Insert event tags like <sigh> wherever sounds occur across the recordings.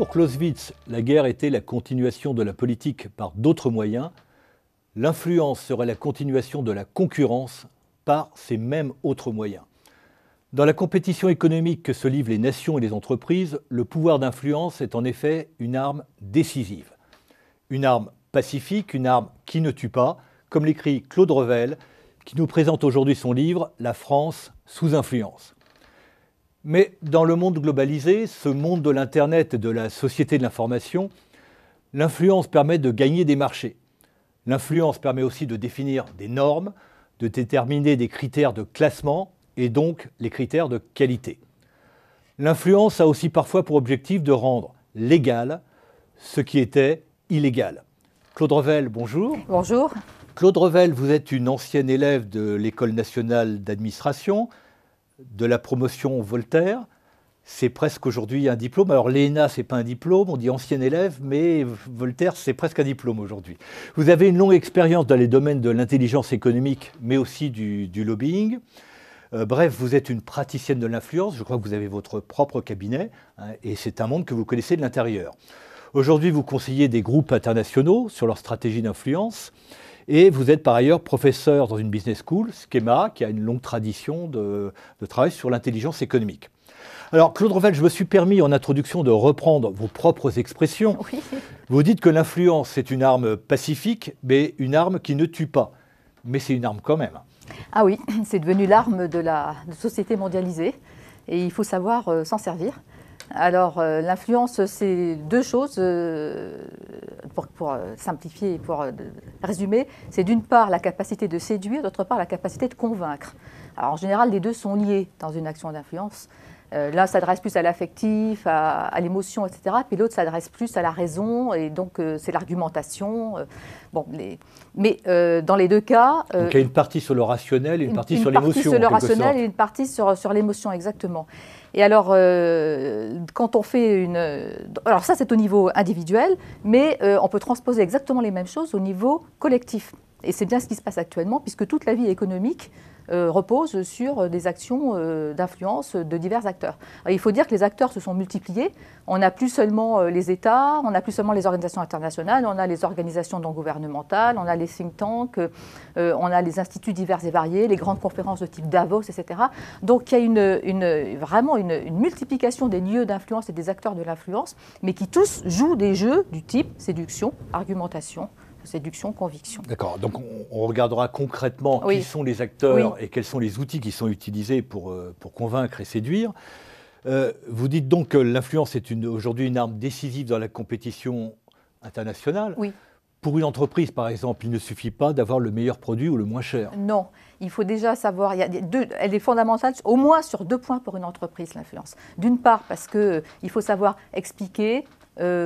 Pour Clausewitz, la guerre était la continuation de la politique par d'autres moyens, l'influence serait la continuation de la concurrence par ces mêmes autres moyens. Dans la compétition économique que se livrent les nations et les entreprises, le pouvoir d'influence est en effet une arme décisive. Une arme pacifique, une arme qui ne tue pas, comme l'écrit Claude Revel, qui nous présente aujourd'hui son livre La France sous influence. Mais dans le monde globalisé, ce monde de l'Internet et de la société de l'information, l'influence permet de gagner des marchés. L'influence permet aussi de définir des normes, de déterminer des critères de classement et donc les critères de qualité. L'influence a aussi parfois pour objectif de rendre légal ce qui était illégal. Claude Revel, bonjour. Bonjour. Claude Revel, vous êtes une ancienne élève de l'École nationale d'administration, de la promotion Voltaire. C'est presque aujourd'hui un diplôme. Alors l'ENA, ce n'est pas un diplôme, on dit ancien élève, mais Voltaire, c'est presque un diplôme aujourd'hui. Vous avez une longue expérience dans les domaines de l'intelligence économique, mais aussi du, lobbying. Euh, bref, vous êtes une praticienne de l'influence. Je crois que vous avez votre propre cabinet, hein, et c'est un monde que vous connaissez de l'intérieur. Aujourd'hui, vous conseillez des groupes internationaux sur leur stratégie d'influence. Et vous êtes par ailleurs professeur dans une business school, Schema, qui a une longue tradition de, travail sur l'intelligence économique. Alors, Claude Revel, je me suis permis en introduction de reprendre vos propres expressions. Vous dites que l'influence, c'est une arme pacifique, mais une arme qui ne tue pas. Mais c'est une arme quand même. Ah oui, c'est devenu l'arme de la société mondialisée. Et il faut savoir euh, s'en servir. Alors, euh, l'influence, c'est deux choses, euh, pour, euh, simplifier et pour résumer. C'est d'une part la capacité de séduire, d'autre part la capacité de convaincre. Alors, en général, les deux sont liés dans une action d'influence. L'un s'adresse plus à l'affectif, à, l'émotion, etc. Puis l'autre s'adresse plus à la raison, et donc c'est l'argumentation. bon, Mais dans les deux cas. donc il y a une partie sur le rationnel et une, partie sur l'émotion. Une partie sur le rationnel et une partie sur, sur l'émotion, exactement. Et alors, euh, quand on fait une... Alors ça, c'est au niveau individuel, mais euh, on peut transposer exactement les mêmes choses au niveau collectif. Et c'est bien ce qui se passe actuellement, puisque toute la vie économique euh, repose sur des actions euh, d'influence de divers acteurs. il faut dire que les acteurs se sont multipliés. On n'a plus seulement euh, les États, on n'a plus seulement les organisations internationales, on a les organisations non gouvernementales, on a les think tanks, on a les instituts divers et variés, les grandes conférences de type Davos, etc. Donc il y a vraiment une multiplication des lieux d'influence et des acteurs de l'influence, mais qui tous jouent des jeux du type séduction, argumentation, séduction, conviction. D'accord, donc on, regardera concrètement qui sont les acteurs et quels sont les outils qui sont utilisés pour, euh, pour convaincre et séduire. Euh, vous dites donc que l'influence est aujourd'hui une arme décisive dans la compétition internationale. Oui. Pour une entreprise, par exemple, il ne suffit pas d'avoir le meilleur produit ou le moins cher. Non, il faut déjà savoir, il y a deux, elle est fondamentale au moins sur deux points pour une entreprise, l'influence. D'une part, parce qu'il euh, faut savoir expliquer,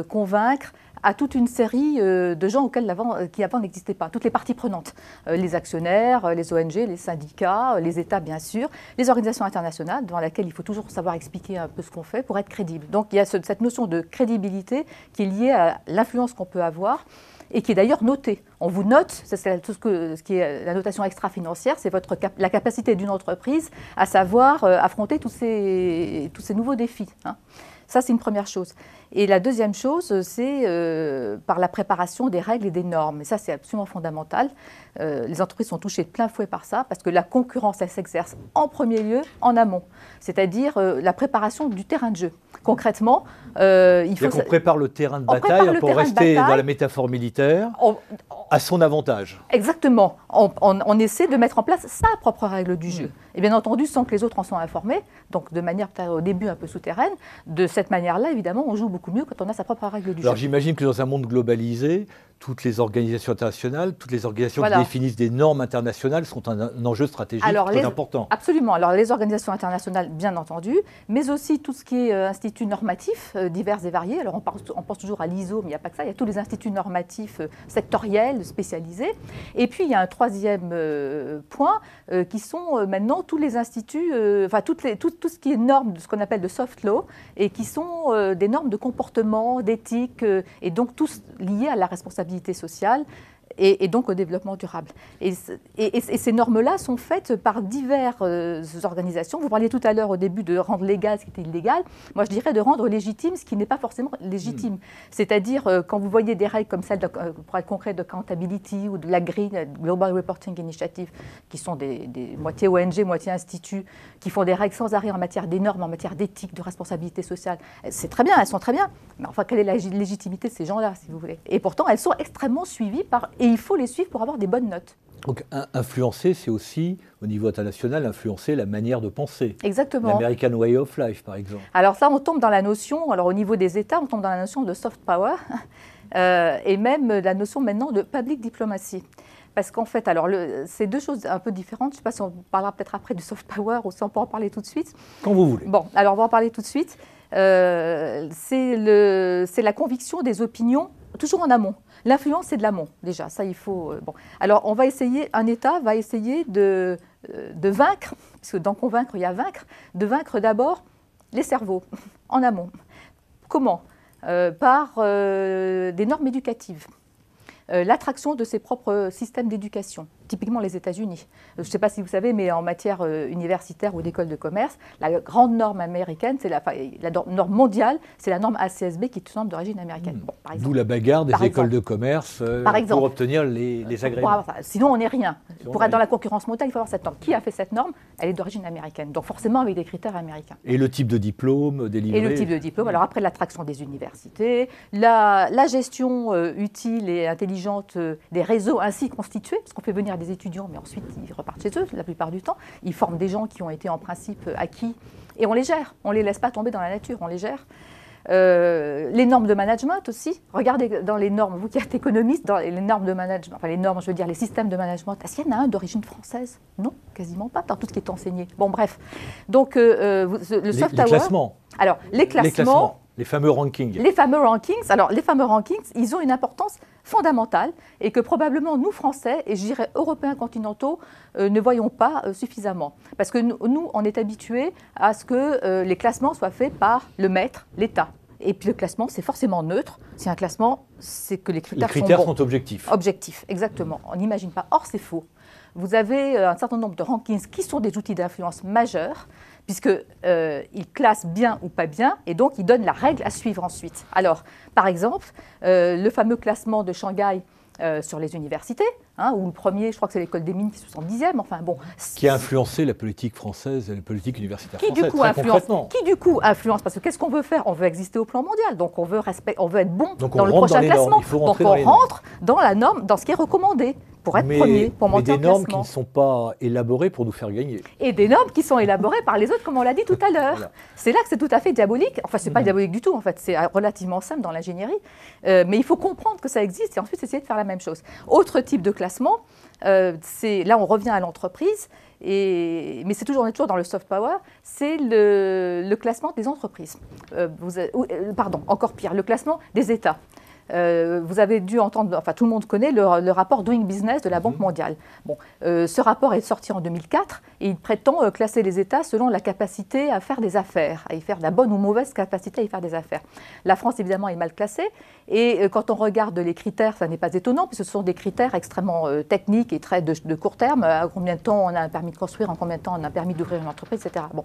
convaincre à toute une série euh, de gens auxquels euh, qui avant n'existaient pas, toutes les parties prenantes, euh, les actionnaires, les ONG, les syndicats, les États bien sûr, les organisations internationales dans lesquelles il faut toujours savoir expliquer un peu ce qu'on fait pour être crédible. Donc il y a cette notion de crédibilité qui est liée à l'influence qu'on peut avoir et qui est d'ailleurs notée. On vous note, c'est ce, ce qui est la notation extra-financière, c'est votre la capacité d'une entreprise à savoir affronter tous ces, tous ces nouveaux défis. Hein. Ça, c'est une première chose. Et la deuxième chose, c'est euh, par la préparation des règles et des normes. Et ça, c'est absolument fondamental. Euh, les entreprises sont touchées de plein fouet par ça, parce que la concurrence, elle s'exerce en premier lieu en amont, c'est-à-dire euh, la préparation du terrain de jeu. Concrètement, il faut... qu'on prépare le terrain de bataille pour rester dans la métaphore militaire à son avantage. Exactement. On, essaie de mettre en place sa propre règle du jeu. Et bien entendu, sans que les autres en soient informés, donc de manière au début un peu souterraine, de cette manière-là, évidemment, on joue beaucoup mieux quand on a sa propre règle du jeu. Alors j'imagine que dans un monde globalisé, toutes les organisations internationales, toutes les organisations qui définissent des normes internationales sont un, enjeu stratégique très important. Absolument. Alors les organisations internationales, bien entendu, mais aussi tout ce qui est euh, instituts normatifs euh, divers et variés. Alors on, pense toujours à l'ISO, mais il n'y a pas que ça. Il y a tous les instituts normatifs euh, sectoriels, spécialisés. Et puis il y a un troisième point qui sont maintenant tous les instituts, enfin toutes les, tout, tout, ce qui est normes de ce qu'on appelle de soft law et qui sont des normes de comportement, d'éthique et donc tous liés à la responsabilité sociale et, donc au développement durable. Et, ces normes-là sont faites par diverses euh, organisations. Vous parliez tout à l'heure au début de rendre légal ce qui était illégal. Moi, je dirais de rendre légitime ce qui n'est pas forcément légitime. Hmm. C'est-à-dire, euh, quand vous voyez des règles comme celle, de, euh, pour être concret, de accountability ou de la GRI, Global Reporting Initiative, qui sont des, des moitié ONG, moitié institut, qui font des règles sans arrêt en matière des normes, en matière d'éthique, de responsabilité sociale, c'est très bien, elles sont très bien. Mais enfin, quelle est la légitimité de ces gens-là, si vous voulez? Et pourtant, elles sont extrêmement suivies par et il faut les suivre pour avoir des bonnes notes. Donc influencer, c'est aussi, au niveau international, influencer la manière de penser. Exactement. L'American Way of Life, par exemple. Alors ça, on tombe dans la notion, alors au niveau des États, on tombe dans la notion de soft power, <laughs> euh, et même la notion maintenant de public diplomacy. Parce qu'en fait, alors c'est deux choses un peu différentes. Je ne sais pas si on parlera peut-être après du soft power ou si on peut en parler tout de suite. Quand vous voulez. Bon, alors on va en parler tout de suite. Euh, c'est la conviction des opinions, toujours en amont. L'influence, c'est de l'amont, déjà. Ça, il faut. Euh, bon. Alors, on va essayer, un État va essayer de, euh, vaincre, parce que dans convaincre, il y a vaincre, de vaincre d'abord les cerveaux, en amont. Comment? Euh, Par des normes éducatives. l'attraction de ses propres systèmes d'éducation typiquement les États-Unis. Je ne sais pas si vous savez, mais en matière euh, universitaire ou d'école de commerce, la grande norme américaine, c'est la, la, norme mondiale, c'est la norme ACSB qui est une norme d'origine américaine. Hmm. D'où la bagarre des écoles de commerce euh, pour obtenir les, les agréments. sinon, on n'est rien. pour être dans la concurrence mondiale, il faut avoir cette norme. Qui a fait cette norme? Elle est d'origine américaine. Donc forcément avec des critères américains. Et le type de diplôme délivré? Et le type de diplôme. Alors après, l'attraction des universités, la, la gestion euh, utile et intelligente des réseaux ainsi constitués, parce qu'on fait venir des étudiants, mais ensuite ils repartent chez eux la plupart du temps. Ils forment des gens qui ont été en principe acquis et on les gère. On ne les laisse pas tomber dans la nature, on les gère. Euh, les normes de management aussi. Regardez dans les normes, vous qui êtes économiste, dans les normes de management, enfin les normes, je veux dire les systèmes de management, est-ce qu'il y en a un d'origine française? Non, quasiment pas, dans tout ce qui est enseigné. Bon, bref. Donc, euh, euh, le soft les, classements. Alors, les classements les fameux rankings. Les fameux rankings. Alors, les fameux rankings, ils ont une importance fondamentale et que probablement nous, Français, et je dirais Européens continentaux, euh, ne voyons pas euh, suffisamment. Parce que nous, on est habitués à ce que euh, les classements soient faits par le maître, l'État. Et puis le classement, c'est forcément neutre. C'est un classement, c'est que les critères, les critères sont, objectifs. Objectifs, exactement. On n'imagine pas. Or, c'est faux. Vous avez un certain nombre de rankings qui sont des outils d'influence majeurs puisqu'ils euh, classent bien ou pas bien, et donc ils donnent la règle à suivre ensuite. Alors, par exemple, euh, le fameux classement de Shanghai euh, sur les universités, hein, où le premier, je crois que c'est l'école des mines qui est 70e, enfin bon. Qui a influencé la politique française et la politique universitaire qui, française, du coup, influence, Qui du coup influence, parce que qu'est-ce qu'on veut faire? On veut exister au plan mondial, donc on veut, respect, on veut être bon dans le prochain classement. Donc on rentre dans la norme, dans ce qui est recommandé pour être premier, pour monter mais des normes qui ne sont pas élaborées pour nous faire gagner. Et des normes qui sont élaborées par les autres, comme on l'a dit tout à l'heure. C'est là que c'est tout à fait diabolique. Enfin, c'est n'est pas mm. diabolique du tout, en fait. C'est relativement simple dans l'ingénierie. Euh, mais il faut comprendre que ça existe et ensuite essayer de faire la même chose. Autre type de classement, euh, c'est là on revient à l'entreprise. Et, mais c'est toujours, on est toujours dans le soft power, c'est le, classement des entreprises. Euh, vous, pardon, encore pire, le classement des États. Euh, vous avez dû entendre, enfin tout le monde connaît le, rapport Doing Business de la Banque mhm. mondiale. Bon, euh, ce rapport est sorti en 2004 et il prétend euh, classer les États selon la capacité à faire des affaires, à y faire la bonne ou mauvaise capacité à y faire des affaires. La France évidemment est mal classée et quand on regarde les critères, ça n'est pas étonnant puisque ce sont des critères extrêmement techniques et très de, court terme. À combien de temps on a un permis de construire, en combien de temps on a un permis d'ouvrir une entreprise, etc. Bon.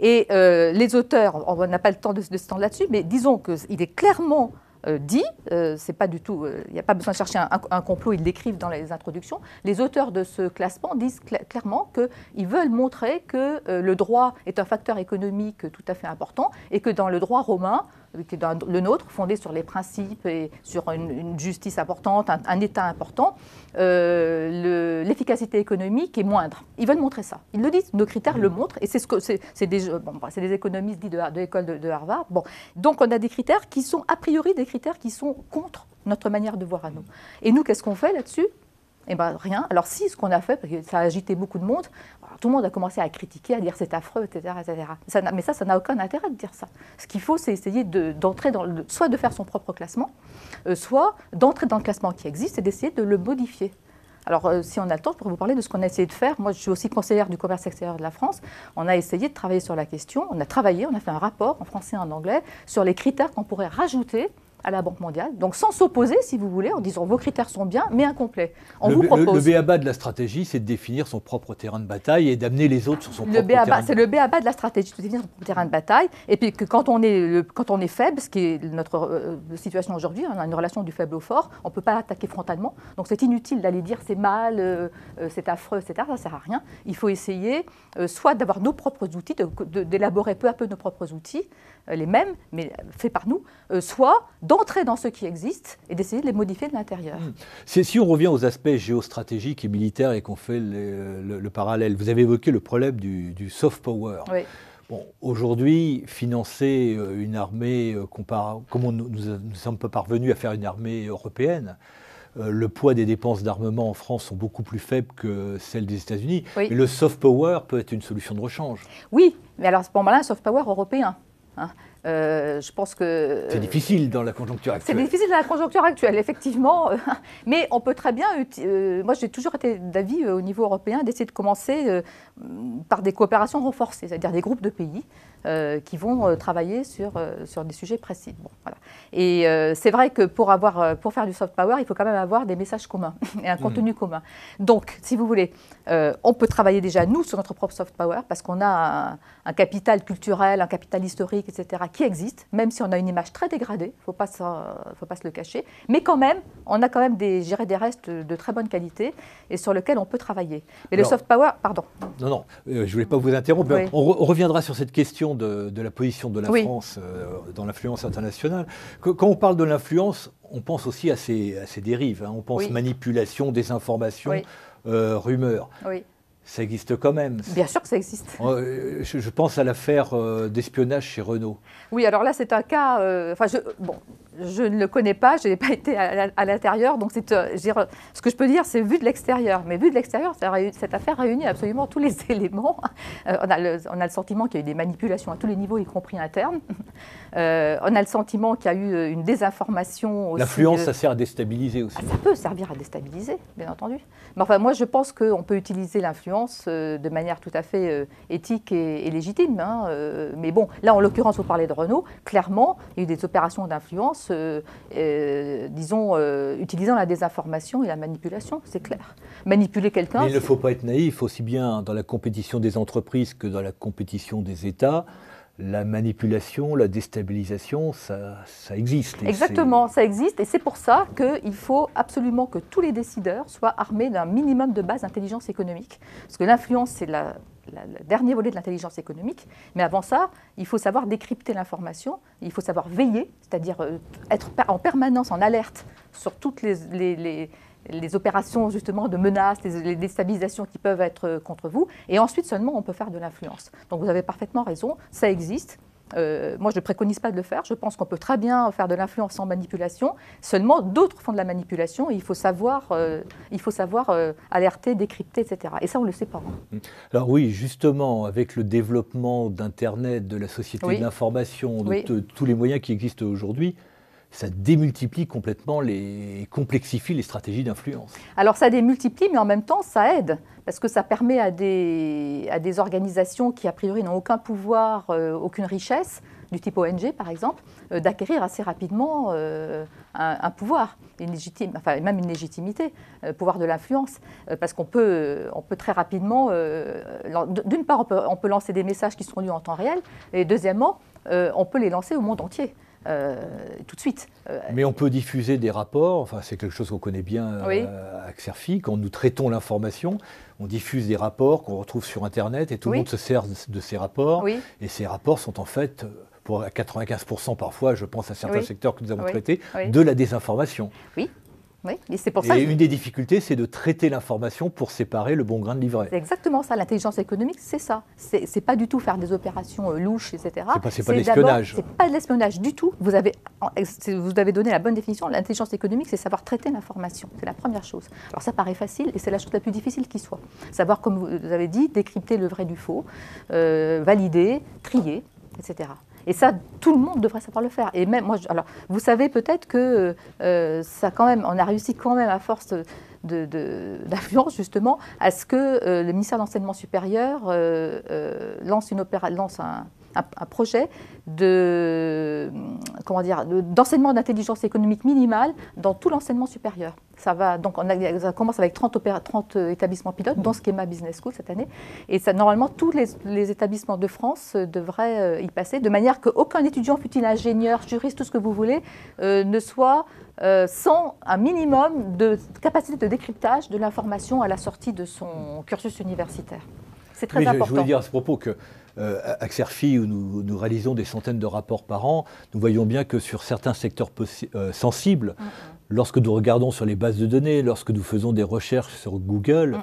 Et les auteurs, on n'a pas le temps de, de se tendre là-dessus, mais disons qu'il est clairement euh, dit, euh, c'est pas du tout, euh, il n'y a pas besoin de chercher un, complot, ils l'écrivent dans les introductions. Les auteurs de ce classement disent clairement qu'ils veulent montrer que le droit est un facteur économique tout à fait important et que dans le droit romain, qui est le nôtre, fondé sur les principes et sur une, justice importante, un, État important, l'efficacité économique est moindre. Ils veulent montrer ça. Ils le disent, nos critères le montrent, et c'est ce que c'est des, bon, des économistes dits de, l'école de, de, Harvard. Bon, donc on a des critères qui sont a priori des critères qui sont contre notre manière de voir à nous. Et nous, qu'est-ce qu'on fait là-dessus? Eh bien, rien. Alors, si, ce qu'on a fait, parce que ça a agité beaucoup de monde, tout le monde a commencé à critiquer, à dire c'est affreux, etc. etc. mais ça, ça n'a aucun intérêt de dire ça. Ce qu'il faut, c'est essayer d'entrer dans soit de faire son propre classement, euh, soit d'entrer dans le classement qui existe et d'essayer de le modifier. Alors, euh, si on a le temps, je pourrais vous parler de ce qu'on a essayé de faire. Moi, je suis aussi conseillère du commerce extérieur de la France. On a essayé de travailler sur la question. On a travaillé, on a fait un rapport en français et en anglais sur les critères qu'on pourrait rajouter à la Banque mondiale, donc sans s'opposer, si vous voulez, en disant vos critères sont bien, mais incomplets. On le, vous propose. Le, BABA de la stratégie, c'est de définir son propre terrain de bataille et d'amener les autres sur son propre terrain. de C'est le BABA de la stratégie, de définir son propre terrain de bataille, et puis que quand on est, quand on est faible, ce qui est notre euh, situation aujourd'hui, on a une relation du faible au fort, on ne peut pas attaquer frontalement, donc c'est inutile d'aller dire c'est mal, euh, euh, c'est affreux, etc. Ça ne sert à rien. Il faut essayer soit d'avoir nos propres outils, d'élaborer peu à peu nos propres outils, les mêmes, mais faits par nous, soit d'entrer dans ce qui existe et d'essayer de les modifier de l'intérieur. Hmm. Si on revient aux aspects géostratégiques et militaires et qu'on fait le, parallèle, vous avez évoqué le problème du, soft power. Bon, aujourd'hui, financer euh, une armée, euh, comme nous ne sommes pas parvenus à faire une armée européenne, euh, le poids des dépenses d'armement en France sont beaucoup plus faibles que celles des États-Unis. Le soft power peut être une solution de rechange. Oui, mais alors à ce moment-là, un soft power européen. Hein. Euh, je pense que. C'est difficile dans la conjoncture actuelle. C'est difficile dans la conjoncture actuelle, effectivement. <laughs> Mais on peut très bien. Euh, moi, j'ai toujours été d'avis euh, au niveau européen d'essayer de commencer par des coopérations renforcées, c'est-à-dire des groupes de pays qui vont travailler sur, sur des sujets précis. Bon, voilà. Et c'est vrai que pour, avoir, pour faire du soft power, il faut quand même avoir des messages communs <laughs> et un mmh. contenu commun. Donc, si vous voulez, on peut travailler déjà, nous, sur notre propre soft power, parce qu'on a un, un capital culturel, un capital historique, etc., qui existe, même si on a une image très dégradée, il ne faut, pas se, le cacher. Mais quand même, on a quand même des, des restes de, très bonne qualité et sur lesquels on peut travailler. Mais le soft power, pardon. Non, non, euh, je ne voulais pas vous interrompre. On, reviendra sur cette question de, la position de la France euh, dans l'influence internationale. quand on parle de l'influence, on pense aussi à ces, à ces dérives. Hein. On pense manipulation, désinformation, euh, rumeurs. Oui ça existe quand même. Bien sûr que ça existe. Euh, je, pense à l'affaire euh, d'espionnage chez Renault. Oui, alors là, c'est un cas. Euh, enfin, je, bon, je ne le connais pas, je n'ai pas été à, l'intérieur, donc c'est, ce que je peux dire, c'est vu de l'extérieur. Mais vu de l'extérieur, cette affaire réunit absolument tous les <laughs> éléments. on, a le, on, a le, sentiment qu'il y a eu des manipulations à tous les niveaux, y compris internes. <laughs> on a le sentiment qu'il y a eu une désinformation. Aussi L'influence, ça sert à déstabiliser aussi. Ah, ça peut servir à déstabiliser, bien entendu. Mais enfin, moi, je pense qu'on peut utiliser l'influence euh, de manière tout à fait euh, éthique et, légitime. Hein, euh, mais bon, là, en l'occurrence, vous parlez de Renault. Clairement, il y a eu des opérations d'influence, disons, utilisant la désinformation et la manipulation, c'est clair. Manipuler quelqu'un. Mais il ne faut pas être naïf, aussi bien dans la compétition des entreprises que dans la compétition des États la manipulation, la déstabilisation, ça, ça existe. Exactement, ça existe. Et c'est pour ça qu'il faut absolument que tous les décideurs soient armés d'un minimum de base d'intelligence économique. Parce que l'influence, c'est le dernier volet de l'intelligence économique. Mais avant ça, il faut savoir décrypter l'information, il faut savoir veiller, c'est-à-dire euh, être en permanence en alerte sur toutes les les opérations justement de menaces, les, déstabilisations qui peuvent être euh, contre vous, et ensuite seulement on peut faire de l'influence. Donc vous avez parfaitement raison, ça existe. Euh, moi, je ne préconise pas de le faire. Je pense qu'on peut très bien faire de l'influence sans manipulation. Seulement, d'autres font de la manipulation et il faut savoir, euh, il faut savoir alerter, décrypter, etc. Et ça, on ne le sait pas. Mmh. Alors oui, justement, avec le développement d'Internet, de la société de l'information, de tous les moyens qui existent aujourd'hui, ça démultiplie complètement les complexifie les stratégies d'influence. Alors ça démultiplie, mais en même temps ça aide parce que ça permet à des, à des organisations qui a priori n'ont aucun pouvoir, euh, aucune richesse, du type ONG par exemple, euh, d'acquérir assez rapidement euh, un, pouvoir, une légitime, enfin même une légitimité, pouvoir de l'influence, parce qu'on peut, on peut très rapidement, d'une part on peut, on peut, lancer des messages qui seront lus en temps réel, et deuxièmement on peut les lancer au monde entier. Euh, tout de suite. Euh, Mais on peut diffuser des rapports, enfin c'est quelque chose qu'on connaît bien euh, à Xerfi, quand nous traitons l'information, on diffuse des rapports qu'on retrouve sur Internet et tout le monde se sert de, ces rapports. Et ces rapports sont en fait pour 95% parfois, je pense à certains secteurs que nous avons traités, de la désinformation. Oui, oui, et c'est pour ça. Et une des difficultés, c'est de traiter l'information pour séparer le bon grain de livret. C'est exactement ça. L'intelligence économique, c'est ça. C'est pas du tout faire des opérations euh, louches, etc. C'est pas, pas de l'espionnage. C'est pas de l'espionnage du tout. Vous avez, vous avez donné la bonne définition. L'intelligence économique, c'est savoir traiter l'information. C'est la première chose. Alors ça paraît facile et c'est la chose la plus difficile qui soit. Savoir, comme vous avez dit, décrypter le vrai du faux, euh, valider, trier, etc. Et ça, tout le monde devrait savoir le faire. Et même moi, alors, vous savez peut-être que euh, ça, quand même, on a réussi quand même à force d'influence <laughs> justement à ce que euh, le ministère de l'enseignement supérieur euh, lance, une lance un, un, projet de comment dire, d'enseignement d'intelligence économique minimale dans tout l'enseignement supérieur. Ça, va, donc on a, commence avec 30, 30, établissements pilotes, dont Schema Business School cette année. Et ça, normalement, tous les, établissements de France devraient y passer, de manière qu'aucun étudiant, fut-il ingénieur, juriste, tout ce que vous voulez, ne soit sans un minimum de capacité de décryptage de l'information à la sortie de son cursus universitaire. C'est très important. Je voulais dire à ce propos que euh, Axerfi, où nous, réalisons des centaines de rapports par an, nous voyons bien que sur certains secteurs euh, sensibles, lorsque nous regardons sur les bases de données, lorsque nous faisons des recherches sur Google,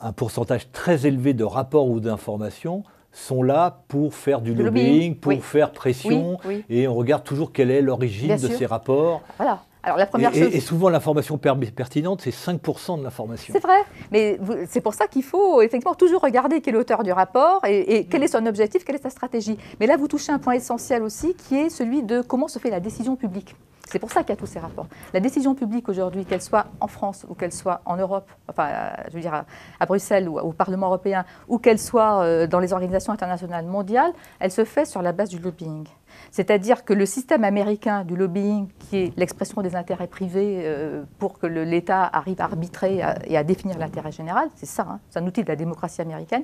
un pourcentage très élevé de rapports ou d'informations sont là pour faire du lobbying, pour faire pression, et on regarde toujours quelle est l'origine de ces rapports. Voilà. Alors, la première et, chose... et, souvent, l'information pertinente, c'est 5% de l'information. C'est vrai, mais c'est pour ça qu'il faut effectivement toujours regarder quel est l'auteur du rapport et, quel est son objectif, quelle est sa stratégie. Mais là, vous touchez un point essentiel aussi, qui est celui de comment se fait la décision publique. C'est pour ça qu'il y a tous ces rapports. La décision publique aujourd'hui, qu'elle soit en France ou qu'elle soit en Europe, enfin, je veux dire à, Bruxelles ou au Parlement européen, ou qu'elle soit euh, dans les organisations internationales mondiales, elle se fait sur la base du lobbying. C'est-à-dire que le système américain du lobbying, qui est l'expression des intérêts privés euh, pour que l'État arrive à arbitrer et à définir l'intérêt général, c'est ça, hein, c'est un outil de la démocratie américaine,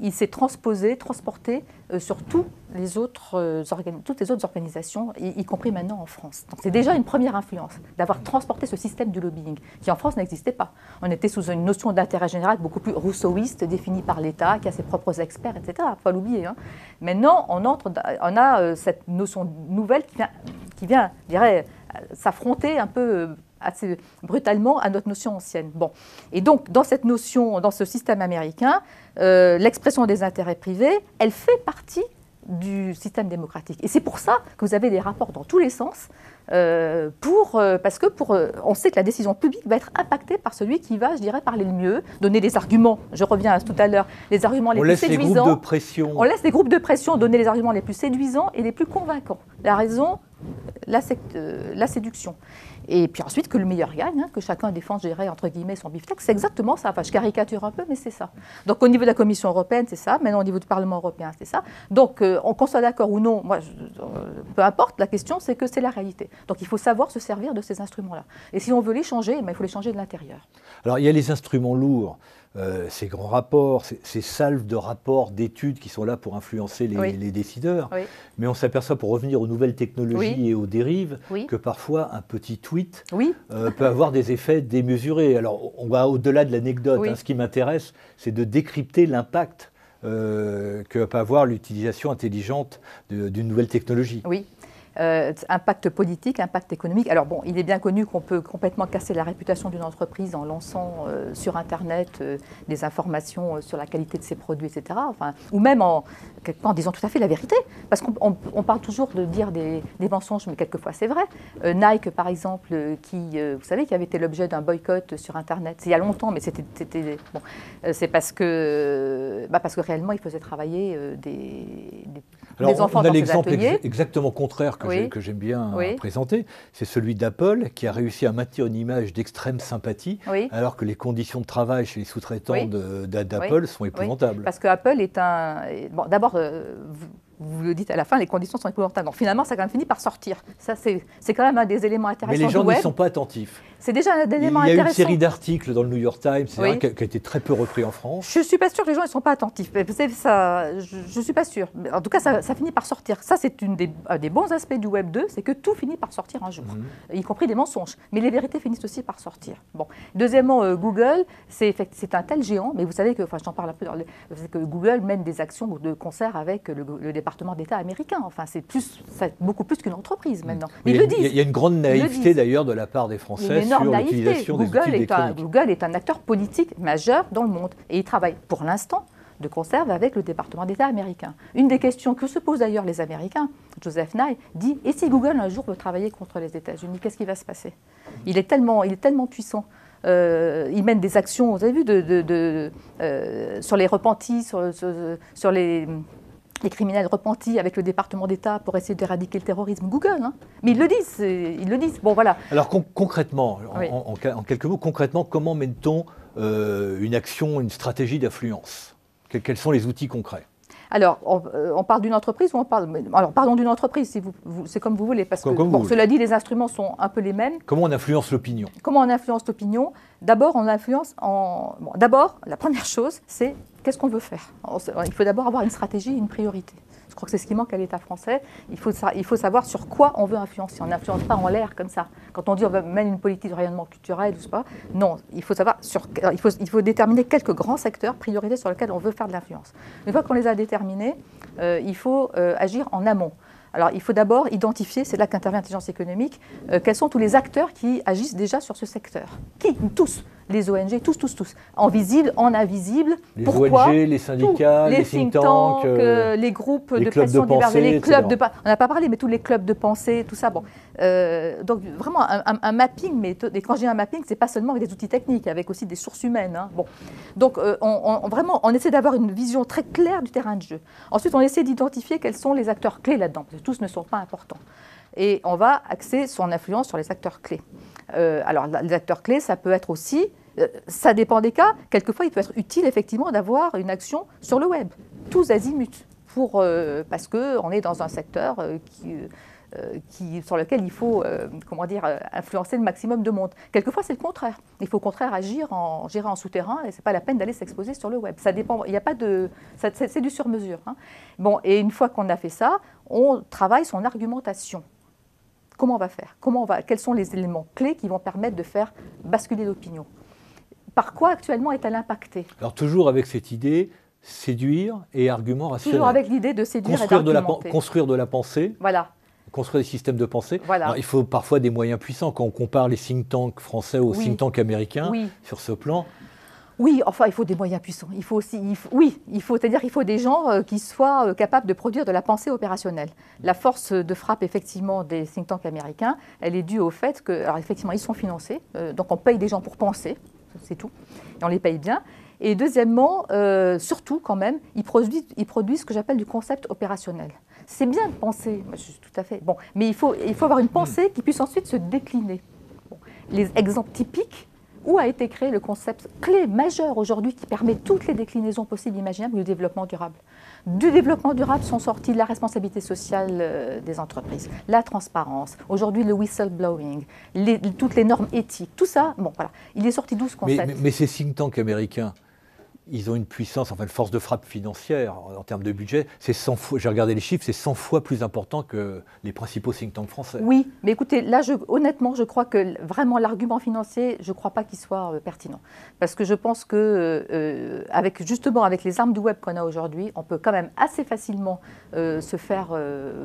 il s'est transposé, transporté euh, sur tous les autres, euh, toutes les autres organisations, y, compris maintenant en France. C'est déjà une première influence d'avoir transporté ce système du lobbying, qui en France n'existait pas. On était sous une notion d'intérêt général beaucoup plus rousseauiste, définie par l'État, qui a ses propres experts, etc. Il ne faut pas l'oublier. Hein. Maintenant, on, entre, on a euh, cette notion nouvelle qui vient, qui vient je dirais, s'affronter un peu assez brutalement à notre notion ancienne. Bon. Et donc, dans cette notion, dans ce système américain, euh, l'expression des intérêts privés, elle fait partie du système démocratique. Et c'est pour ça que vous avez des rapports dans tous les sens, euh, pour, euh, parce que pour, on sait que la décision publique va être impactée par celui qui va, je dirais, parler le mieux, donner des arguments. Je reviens à tout à l'heure, les arguments les plus séduisants. On laisse des groupes de pression. On laisse des groupes de pression donner les arguments les plus séduisants et les plus convaincants. La raison, la, la séduction. Et puis ensuite, que le meilleur gagne, hein, que chacun défend, je dirais, entre guillemets, son beefsteak. C'est exactement ça. Enfin, je caricature un peu, mais c'est ça. Donc, au niveau de la Commission européenne, c'est ça. Maintenant, au niveau du Parlement européen, c'est ça. Donc, euh, qu'on soit d'accord ou non, moi, euh, peu importe, la question, c'est que c'est la réalité. Donc, il faut savoir se servir de ces instruments-là. Et si on veut les changer, eh ben, il faut les changer de l'intérieur. Alors, il y a les instruments lourds. Euh, ces grands rapports, ces, salves de rapports, d'études qui sont là pour influencer les, décideurs. Mais on s'aperçoit, pour revenir aux nouvelles technologies et aux dérives, que parfois un petit tweet euh, peut avoir des effets démesurés. Alors on va au-delà de l'anecdote. Hein. Ce qui m'intéresse, c'est de décrypter l'impact euh, que peut avoir l'utilisation intelligente d'une nouvelle technologie. Oui. Euh, impact politique, impact économique. Alors bon, il est bien connu qu'on peut complètement casser la réputation d'une entreprise en lançant euh, sur Internet euh, des informations sur la qualité de ses produits, etc. Enfin, ou même en, disant tout à fait la vérité. Parce qu'on parle toujours de dire des, mensonges, mais quelquefois c'est vrai. Nike, par exemple, qui, vous savez, qui avait été l'objet d'un boycott sur Internet, c'est il y a longtemps, mais c'était bon, c'est parce que, bah parce que réellement, il faisait travailler des, enfants on a l'exemple exactement contraire que j'aime bien présenter, c'est celui d'Apple qui a réussi à maintenir une image d'extrême sympathie alors que les conditions de travail chez les sous-traitants d'Apple sont épouvantables. Parce que Apple est un... Bon, D'abord, euh, vous le dites à la fin, les conditions sont épouvantables. Donc finalement, ça a quand même fini par sortir. Ça, c'est quand même un des éléments intéressants. Mais les gens n'y sont pas attentifs. C'est déjà un élément intéressant. Il y a une série d'articles dans le New York Times qui, a, été très peu repris en France. Je ne suis pas sûre que les gens ne sont pas attentifs. Ça, je ne suis pas sûre. En tout cas, ça, finit par sortir. Ça, c'est des, un des bons aspects du Web 2, c'est que tout finit par sortir un jour, mhm. y compris des mensonges. Mais les vérités finissent aussi par sortir. Bon. Deuxièmement, euh, Google, c'est un tel géant, mais vous savez que, enfin, j'en parle un peu, dans que Google mène des actions de concert avec le, le département d'État américain. Enfin, c'est plus, beaucoup plus qu'une entreprise maintenant. Mais il, il y a une grande naïveté d'ailleurs de la part des Français sur l'utilisation des Google est un, Google est un acteur politique majeur dans le monde et il travaille pour l'instant de conserve avec le département d'État américain. Une des questions que se posent d'ailleurs les Américains, Joseph Nye, dit Et si Google un jour veut travailler contre les États-Unis, qu'est-ce qui va se passer? Il est, tellement, il est tellement puissant. Euh, il mène des actions, vous avez vu, de, euh, sur les repentis, sur les les criminels repentis avec le département d'État pour essayer d'éradiquer le terrorisme Google. Hein. Mais ils le disent, ils le disent. Bon, voilà. Alors concrètement, en, quelques mots, concrètement, comment mène-t-on euh, une action, une stratégie d'influence Quels sont les outils concrets? Alors, on, parle d'une entreprise ou on parle. Alors, parlons d'une entreprise, si vous, c'est comme vous voulez. Parce que, bon, cela dit, les instruments sont un peu les mêmes. Comment on influence l'opinion? Comment on influence l'opinion? D'abord, on influence en. d'abord, la première chose, c'est qu'est-ce qu'on veut faire? Il faut d'abord avoir une stratégie, une priorité. Crois que c'est ce qui manque à l'État français. Il faut, savoir sur quoi on veut influencer. On n'influence pas en l'air comme ça. Quand on dit on mener une politique de rayonnement culturel, ou pas, non, il faut savoir sur, il faut, déterminer quelques grands secteurs prioritaires sur lesquels on veut faire de l'influence. Une fois qu'on les a déterminés, euh, il faut euh, agir en amont. Alors, il faut d'abord identifier, c'est là qu'intervient l'intelligence économique, euh, quels sont tous les acteurs qui agissent déjà sur ce secteur. Qui? Tous les ONG, tous, tous, tous, en visible, en invisible. Les ONG, les syndicats, les, think tanks, euh, les groupes de pression les clubs de on n'a pas parlé, mais tous les clubs de pensée, tout ça. Bon, euh, donc vraiment un, mapping, mais quand je dis un mapping, c'est pas seulement avec des outils techniques, avec aussi des sources humaines. Hein. Bon, donc euh, on, vraiment, on essaie d'avoir une vision très claire du terrain de jeu. Ensuite, on essaie d'identifier quels sont les acteurs clés là-dedans, parce que tous ne sont pas importants. Et on va axer son influence sur les acteurs clés. alors, les acteurs clés, ça peut être aussi euh, ça dépend des cas. Quelquefois, il peut être utile effectivement d'avoir une action sur le web, tous azimuts, pour, euh, parce qu'on est dans un secteur euh, qui, sur lequel il faut comment dire, influencer le maximum de monde. Quelquefois, c'est le contraire. Il faut au contraire agir en, gérer en souterrain et ce n'est pas la peine d'aller s'exposer sur le web. Ça dépend, a pas de. C'est du sur-mesure. Hein. Bon, et une fois qu'on a fait ça, on travaille son argumentation. Comment on va faire? Comment on va, Quels sont les éléments clés qui vont permettre de faire basculer l'opinion? Par quoi actuellement est-elle impactée? Alors toujours avec cette idée, séduire et argument rationnel. Toujours avec l'idée de séduire construire et de la, Construire de la pensée. Voilà. Construire des systèmes de pensée. Voilà. il faut parfois des moyens puissants. Quand on compare les think tanks français aux think tanks américains, sur ce plan, oui, enfin, il faut des moyens puissants. Il faut aussi, oui, il faut, c'est-à-dire, il faut des gens euh, qui soient euh, capables de produire de la pensée opérationnelle. La force de frappe, effectivement, des think tanks américains, elle est due au fait que, alors, effectivement, ils sont financés, euh, donc on paye des gens pour penser c'est tout. Et on les paye bien. Et deuxièmement, euh, surtout quand même, ils produisent, ils produisent ce que j'appelle du concept opérationnel. C'est bien de penser, tout à fait. Bon, mais il faut, il faut avoir une pensée qui puisse ensuite se décliner. Les exemples typiques, où a été créé le concept clé majeur aujourd'hui qui permet toutes les déclinaisons possibles imaginables du développement durable? Du développement durable sont sortis la responsabilité sociale euh, des entreprises, la transparence, aujourd'hui le whistleblowing, toutes les normes éthiques, tout ça, bon voilà, il est sorti d'où ce concept mais, mais ces think tanks américains, ils ont une puissance, enfin une force de frappe financière en termes de budget. C'est 100 fois, j'ai regardé les chiffres, c'est 100 fois plus important que les principaux think tanks français. Oui, mais écoutez, là, honnêtement, je crois que vraiment l'argument financier, je ne crois pas qu'il soit euh, pertinent. Parce que je pense que, euh, avec, justement, avec les armes du web qu'on a aujourd'hui, on peut quand même assez facilement euh, se faire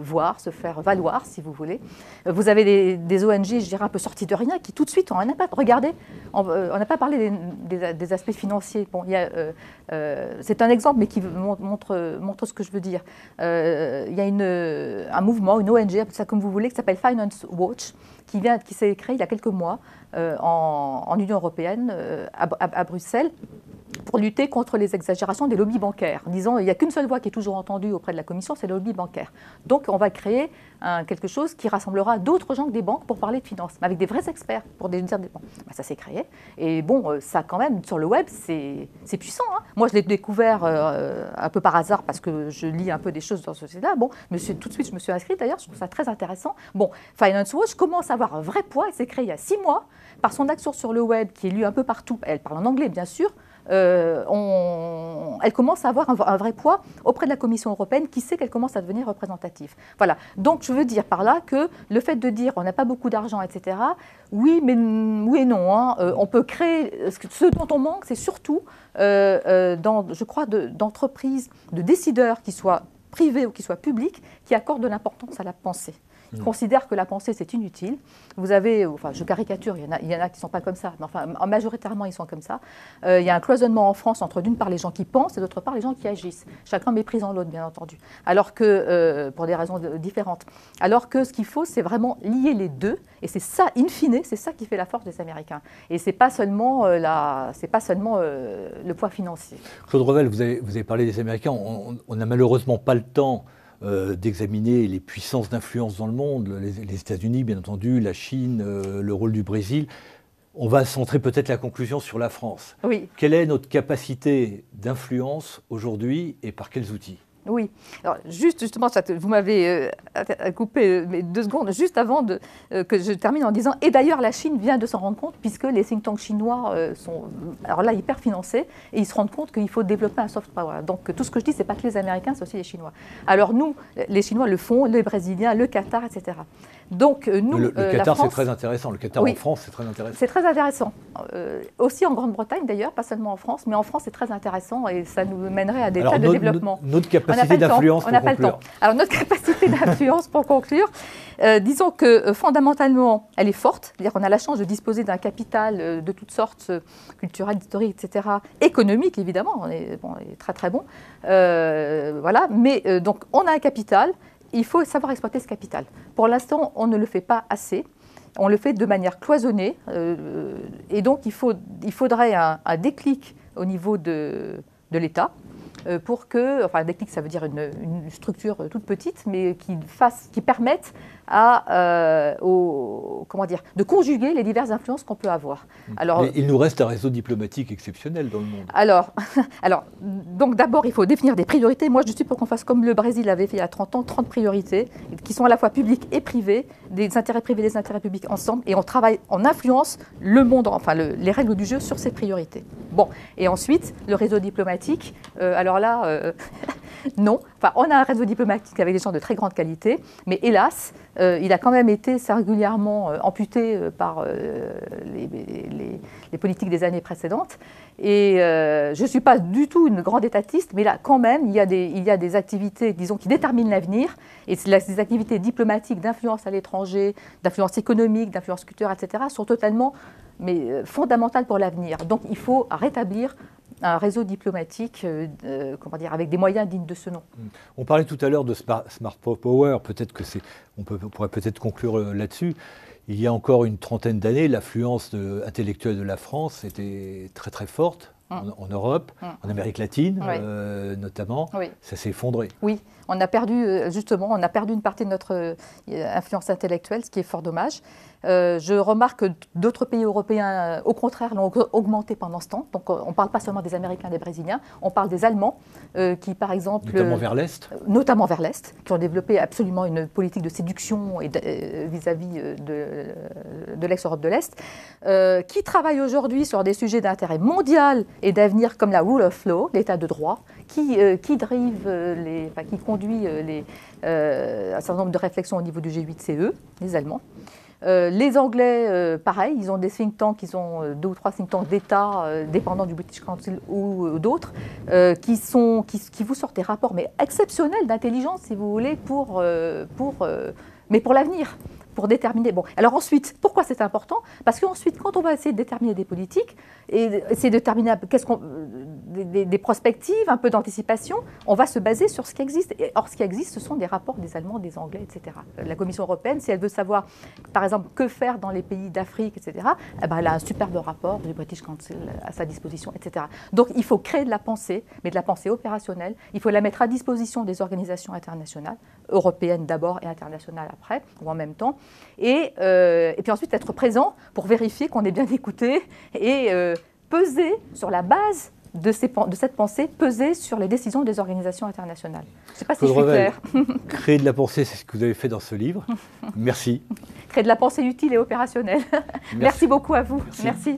voir, se faire valoir, si vous voulez. Vous avez des, ONG, je dirais, un peu sorties de rien, qui tout de suite ont un impact. Regardez, on n'a pas parlé des, des, aspects financiers. Bon, il y a euh, c'est un exemple, mais qui montre, ce que je veux dire. Euh, il y a un mouvement, une ONG, ça comme vous voulez, qui s'appelle Finance Watch, qui s'est créé il y a quelques mois euh, en, Union européenne, à, Bruxelles, pour lutter contre les exagérations des lobbies bancaires, en disant il n'y a qu'une seule voix qui est toujours entendue auprès de la Commission, c'est le lobby bancaire. Donc on va créer quelque chose qui rassemblera d'autres gens que des banques pour parler de finances, mais avec des vrais experts pour dire des banques. Ben, ça s'est créé. Et bon, euh, ça quand même, sur le web, c'est puissant. Hein. Moi, je l'ai découvert euh, un peu par hasard parce que je lis un peu des choses dans ce site-là. Bon, tout de suite, je me suis inscrite d'ailleurs, je trouve ça très intéressant. Bon, Finance Watch commence à avoir un vrai poids. Elle s'est créée il y a six mois par son action sur le web qui est lue un peu partout. Elle parle en anglais, bien sûr, euh, elle commence à avoir un, vrai poids auprès de la Commission européenne qui sait qu'elle commence à devenir représentative. Voilà. Donc je veux dire par là que le fait de dire on n'a pas beaucoup d'argent, etc., oui, mais oui et non. Hein. Euh, on peut créer. Ce dont on manque, c'est surtout, euh, dans, je crois, d'entreprises, de, décideurs qui soient privés ou qui soient publics, qui accordent de l'importance à la pensée. Ils considèrent que la pensée, c'est inutile. Vous avez, enfin, je caricature, il y en a, il y en a qui ne sont pas comme ça, mais enfin, majoritairement, ils sont comme ça. Euh, il y a un cloisonnement en France entre, d'une part, les gens qui pensent et d'autre part, les gens qui agissent. Chacun méprisant l'autre, bien entendu. Alors que, euh, pour des raisons différentes. Alors que ce qu'il faut, c'est vraiment lier les deux. Et c'est ça, in fine, c'est ça qui fait la force des Américains. Et ce n'est pas seulement, euh, la, pas seulement le poids financier. Claude Revel, vous avez, vous avez parlé des Américains. On n'a malheureusement pas le temps euh, d'examiner les puissances d'influence dans le monde, les, États-Unis bien entendu, la Chine, euh, le rôle du Brésil. On va centrer peut-être la conclusion sur la France. Oui. Quelle est notre capacité d'influence aujourd'hui et par quels outils? Oui. Alors, juste, justement, vous m'avez euh, coupé mes deux secondes, juste avant de, que je termine en disant, et d'ailleurs, la Chine vient de s'en rendre compte, puisque les think tanks chinois sont, alors là, hyper financés, et ils se rendent compte qu'il faut développer un soft power. Donc, tout ce que je dis, c'est pas que les Américains, c'est aussi les Chinois. Alors, nous, les Chinois le font, les Brésiliens, le Qatar, etc. Donc, nous, le, Qatar, c'est très intéressant. Le Qatar en France, c'est très intéressant. C'est très intéressant. aussi en Grande-Bretagne, d'ailleurs, pas seulement en France, mais en France, c'est très intéressant et ça nous mènerait à des tas de développement. Notre capacité d'influence pour conclure. Alors notre <laughs> capacité d'influence pour conclure, euh, disons que euh, fondamentalement, elle est forte. C'est-à-dire qu'on a la chance de disposer d'un capital euh, de toutes sortes, culturel, historique, etc. Économique, évidemment, on est, bon, très très bon. voilà, mais donc on a un capital. Il faut savoir exploiter ce capital. Pour l'instant, on ne le fait pas assez on le fait de manière cloisonnée. et donc, il, faut, il faudrait un, un, déclic au niveau de, de l'État pour que, enfin, déclic, ça veut dire une, structure toute petite, mais qui, fasse, qui permette à, euh, comment dire, de conjuguer les diverses influences qu'on peut avoir. Alors, il nous reste un réseau diplomatique exceptionnel dans le monde. Alors, <laughs> alors donc d'abord, il faut définir des priorités. Moi, je suis pour qu'on fasse comme le Brésil avait fait il y a 30 ans, 30 priorités, qui sont à la fois publiques et privées, des intérêts privés et des intérêts publics ensemble, et on travaille, on influence le monde, enfin les règles du jeu sur ces priorités. Bon, et ensuite, le réseau diplomatique, euh, alors là, euh, <laughs> non. Enfin, on a un réseau diplomatique avec des gens de très grande qualité, mais hélas, euh, il a quand même été singulièrement amputé par les, politiques des années précédentes. Et je ne suis pas du tout une grande étatiste, mais là, quand même, il y a des, il y a des activités, disons, qui déterminent l'avenir, et ces activités diplomatiques d'influence à l'étranger, d'influence économique, d'influence culturelle, etc., sont totalement mais euh, fondamentale pour l'avenir. Donc il faut rétablir un réseau diplomatique euh, euh, comment dire, avec des moyens dignes de ce nom. On parlait tout à l'heure de smart, power, peut-être que c'est, on, peut, pourrait peut-être conclure là-dessus. Il y a encore une trentaine d'années, l'affluence intellectuelle de la France était très très forte. Hum. En, Europe, hum. en Amérique latine notamment, ça s'est effondré. Oui, on a perdu justement, on a perdu une partie de notre influence intellectuelle, ce qui est fort dommage. Euh, je remarque que d'autres pays européens, euh, au contraire, l'ont augmenté pendant ce temps. Donc, euh, on ne parle pas seulement des Américains, des Brésiliens, on parle des Allemands, qui, par exemple. Notamment vers l'Est Notamment vers l'Est, qui ont développé absolument une politique de séduction vis-à-vis de, de l'ex-Europe de l'Est, qui travaillent aujourd'hui sur des sujets d'intérêt mondial et d'avenir comme la rule of law, l'état de droit, qui, qui drive, les, enfin, qui conduit les, un certain nombre de réflexions au niveau du G8CE, les Allemands. Euh, les Anglais, euh, pareil, ils ont des think tanks, ils ont euh, deux ou trois think tanks d'État dépendants du British Council ou d'autres, qui, vous sortent des rapports mais exceptionnels d'intelligence, si vous voulez, mais pour l'avenir pour déterminer. Bon, alors ensuite, pourquoi c'est important? Parce qu'ensuite, quand on va essayer de déterminer des politiques et essayer de déterminer des, des, prospectives, un peu d'anticipation, on va se baser sur ce qui existe. Et, or, ce qui existe, ce sont des rapports des Allemands, des Anglais, etc. La Commission européenne, si elle veut savoir, par exemple, que faire dans les pays d'Afrique, etc., eh ben, elle a un superbe rapport du British Council à sa disposition, etc. Donc, il faut créer de la pensée, mais de la pensée opérationnelle. Il faut la mettre à disposition des organisations internationales, européennes d'abord et internationales après, ou en même temps. Euh, et, puis ensuite être présent pour vérifier qu'on est bien écouté et euh, peser sur la base de, cette pensée, peser sur les décisions des organisations internationales. Je ne sais pas si je suis claire. <laughs> Créer de la pensée, c'est ce que vous avez fait dans ce livre. Merci. Créer de la pensée utile et opérationnelle. Merci, beaucoup à vous. Merci.